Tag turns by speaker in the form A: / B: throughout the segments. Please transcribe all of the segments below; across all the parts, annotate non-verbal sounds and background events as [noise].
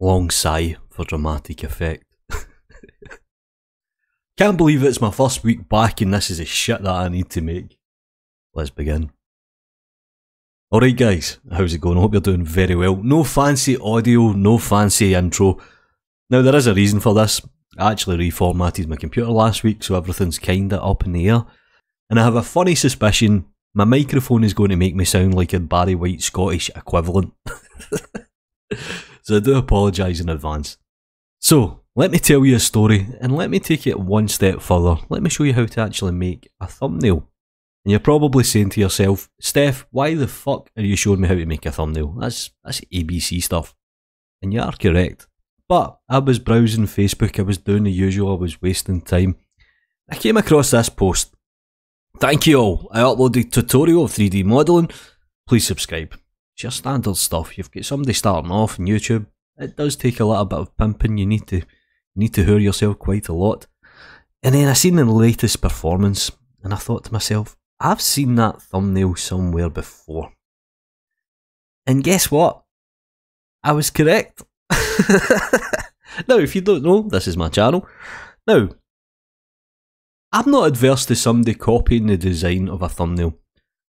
A: Long sigh for dramatic effect. [laughs] Can't believe it's my first week back and this is the shit that I need to make. Let's begin. Alright guys, how's it going? I hope you're doing very well. No fancy audio, no fancy intro. Now there is a reason for this. I actually reformatted my computer last week so everything's kinda up in the air. And I have a funny suspicion my microphone is going to make me sound like a Barry White Scottish equivalent. [laughs] so I do apologise in advance. So, let me tell you a story and let me take it one step further. Let me show you how to actually make a thumbnail. And you're probably saying to yourself, Steph, why the fuck are you showing me how to make a thumbnail? That's that's ABC stuff. And you are correct. But I was browsing Facebook, I was doing the usual, I was wasting time. I came across this post. Thank you all. I uploaded a tutorial of 3D modelling. Please subscribe. It's your standard stuff. You've got somebody starting off on YouTube. It does take a little bit of pimping. You need to you need to hear yourself quite a lot. And then I seen the latest performance and I thought to myself, I've seen that thumbnail somewhere before. And guess what? I was correct. [laughs] now, if you don't know, this is my channel. Now, I'm not adverse to somebody copying the design of a thumbnail.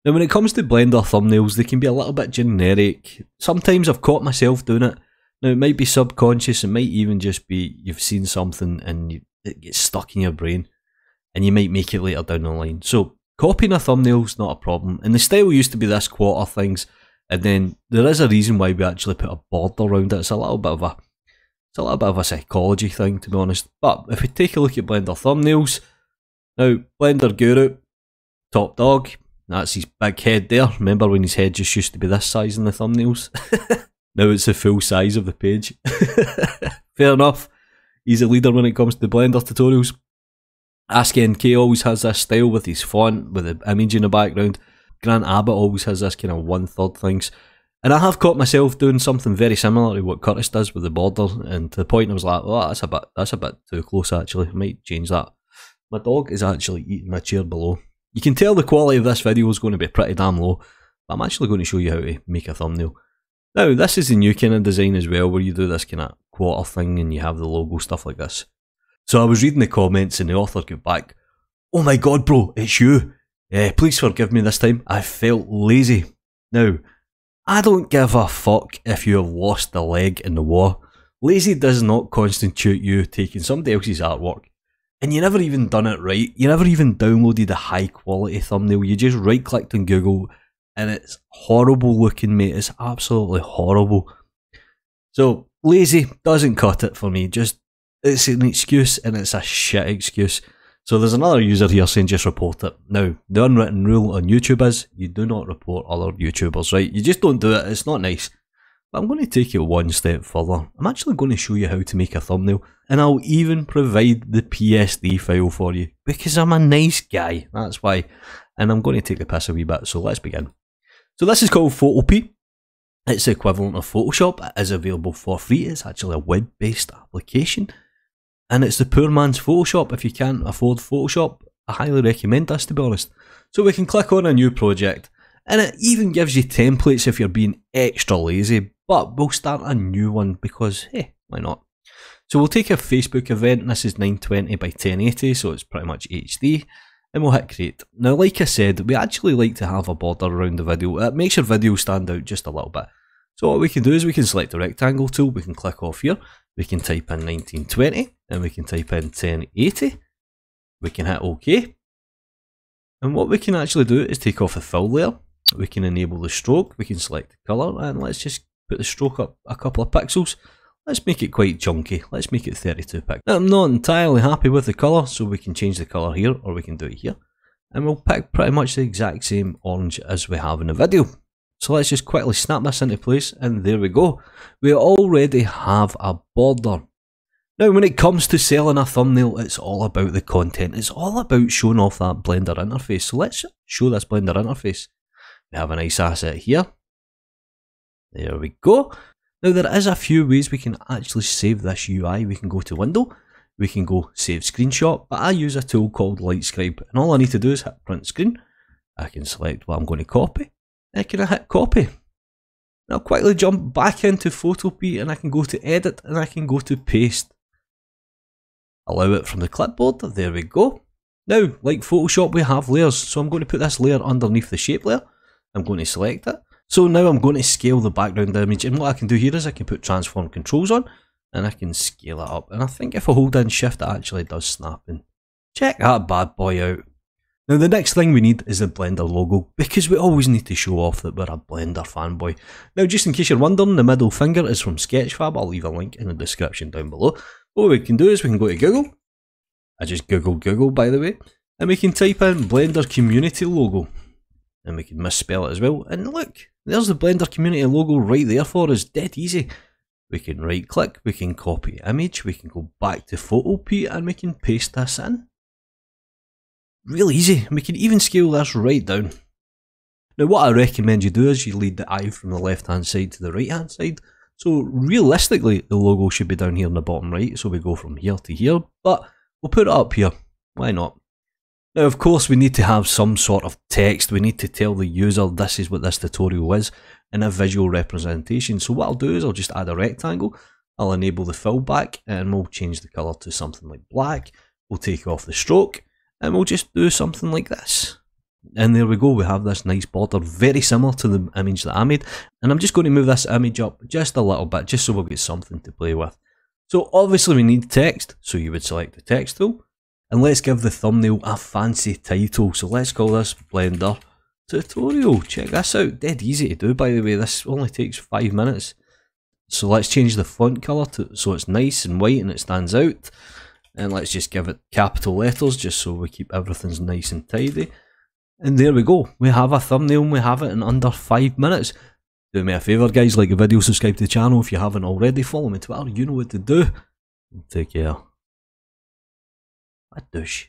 A: Now, when it comes to Blender thumbnails, they can be a little bit generic. Sometimes I've caught myself doing it. Now, it might be subconscious, it might even just be you've seen something and you, it gets stuck in your brain, and you might make it later down the line. So, copying a thumbnail is not a problem. And the style used to be this quarter things, and then there is a reason why we actually put a border around it. It's a little bit of a it's a little bit of a psychology thing, to be honest. But if we take a look at Blender thumbnails, now Blender Guru, top dog, that's his big head there. Remember when his head just used to be this size in the thumbnails? [laughs] now it's the full size of the page. [laughs] Fair enough. He's a leader when it comes to Blender tutorials. Ask NK always has this style with his font, with the image in the background. Grant Abbitt always has this kind of one third things. And I have caught myself doing something very similar to what Curtis does with the border, and to the point I was like, oh, that's a bit, that's a bit too close actually. I might change that. My dog is actually eating my chair below. You can tell the quality of this video is going to be pretty damn low, but I'm actually going to show you how to make a thumbnail. Now, this is the new kind of design as well, where you do this kind of quarter thing and you have the logo, stuff like this. So I was reading the comments and the author got back, Oh my god, bro, it's you. Uh, please forgive me this time. I felt lazy. Now, I don't give a fuck if you have lost a leg in the war. Lazy does not constitute you taking somebody else's artwork and you never even done it right. You never even downloaded a high quality thumbnail. You just right clicked on Google and it's horrible looking, mate. It's absolutely horrible. So, lazy doesn't cut it for me. Just, it's an excuse and it's a shit excuse. So there's another user here saying just report it. Now, the unwritten rule on YouTube is you do not report other YouTubers, right? You just don't do it. It's not nice. But I'm going to take it one step further. I'm actually going to show you how to make a thumbnail, and I'll even provide the PSD file for you because I'm a nice guy. That's why. And I'm going to take the piss a wee bit. So let's begin. So this is called Photopea. It's the equivalent of Photoshop. It is available for free. It's actually a web-based application, and it's the poor man's Photoshop. If you can't afford Photoshop, I highly recommend this to be honest. So we can click on a new project and it even gives you templates if you're being extra lazy, but we'll start a new one because, hey, why not? So we'll take a Facebook event, this is 920 by 1080, so it's pretty much HD, and we'll hit create. Now, like I said, we actually like to have a border around the video. It makes your video stand out just a little bit. So what we can do is we can select the rectangle tool, we can click off here, we can type in 1920, and we can type in 1080, we can hit OK. And what we can actually do is take off the fill layer, we can enable the stroke, we can select the colour, and let's just put the stroke up a couple of pixels. Let's make it quite chunky, let's make it 32 pixels. Now, I'm not entirely happy with the colour, so we can change the colour here, or we can do it here. And we'll pick pretty much the exact same orange as we have in the video. So let's just quickly snap this into place, and there we go. We already have a border. Now, when it comes to selling a thumbnail, it's all about the content. It's all about showing off that Blender interface. So let's show this Blender interface. We have a nice asset here. There we go. Now there is a few ways we can actually save this UI. We can go to window, we can go save screenshot, but I use a tool called Lightscribe and all I need to do is hit print screen. I can select what I'm going to copy. I can hit copy. I'll quickly jump back into Photopea and I can go to edit and I can go to paste. Allow it from the clipboard, there we go. Now, like Photoshop, we have layers, so I'm going to put this layer underneath the shape layer. I'm going to select it. So now I'm going to scale the background image, and what I can do here is I can put transform controls on, and I can scale it up. And I think if I hold in shift, it actually does snap in. Check that bad boy out. Now the next thing we need is the Blender logo, because we always need to show off that we're a Blender fanboy. Now just in case you're wondering, the middle finger is from Sketchfab, I'll leave a link in the description down below. What we can do is we can go to Google, I just Google Google by the way, and we can type in Blender community logo. And we can misspell it as well, and look, there's the Blender community logo right there for us, dead easy. We can right click, we can copy image, we can go back to Photopea and we can paste this in. Real easy, we can even scale this right down. Now what I recommend you do is you lead the eye from the left hand side to the right hand side. So realistically the logo should be down here in the bottom right, so we go from here to here, but we'll put it up here, why not? Now of course we need to have some sort of text, we need to tell the user this is what this tutorial is in a visual representation. So what I'll do is I'll just add a rectangle, I'll enable the fill back and we'll change the colour to something like black, we'll take off the stroke and we'll just do something like this. And there we go, we have this nice border, very similar to the image that I made. And I'm just going to move this image up just a little bit, just so we'll get something to play with. So obviously we need text, so you would select the text tool. And let's give the thumbnail a fancy title. So let's call this Blender Tutorial. Check this out, dead easy to do by the way, this only takes 5 minutes. So let's change the font colour to so it's nice and white and it stands out and let's just give it capital letters just so we keep everything's nice and tidy. And there we go, we have a thumbnail and we have it in under 5 minutes. Do me a favour guys, like the video, subscribe to the channel if you haven't already, follow me on Twitter, you know what to do. Take care. A douche.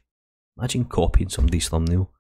A: Imagine copying somebody's thumbnail.